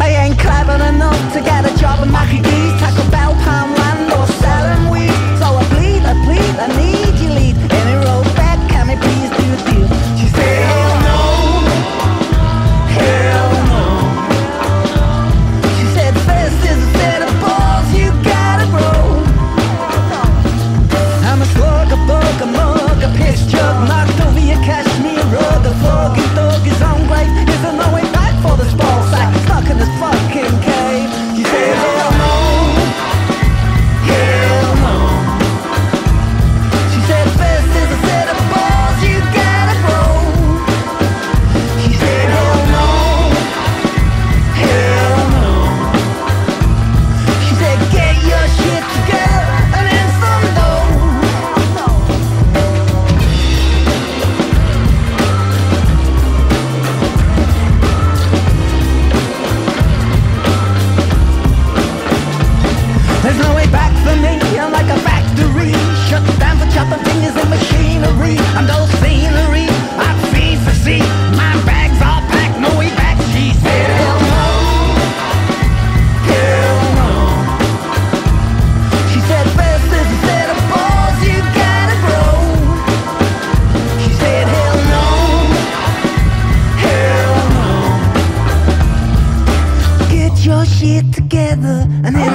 I ain't clever enough to get a job in Mackie get together and